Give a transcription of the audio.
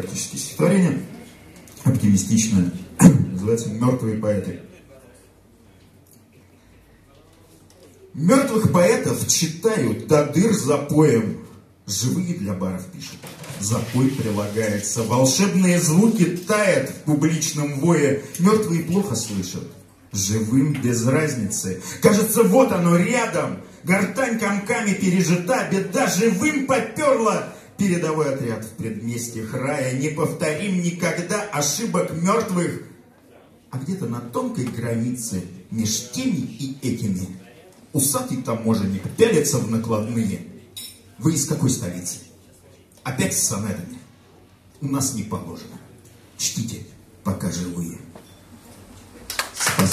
практически стихотворение, оптимистичное, называется «Мертвые поэты». Мертвых поэтов читают до дыр запоем, живые для баров пишут. Запой прилагается, волшебные звуки тают в публичном вое, мертвые плохо слышат, живым без разницы. Кажется, вот оно рядом, гортань комками пережита, беда живым поперла. Передовой отряд в предместьях рая, не повторим никогда ошибок мертвых. А где-то на тонкой границе меж теми и этими усатый таможенник пялится в накладные. Вы из какой столицы? Опять с сонетами. У нас не положено. Чтите, пока живые. Спасибо.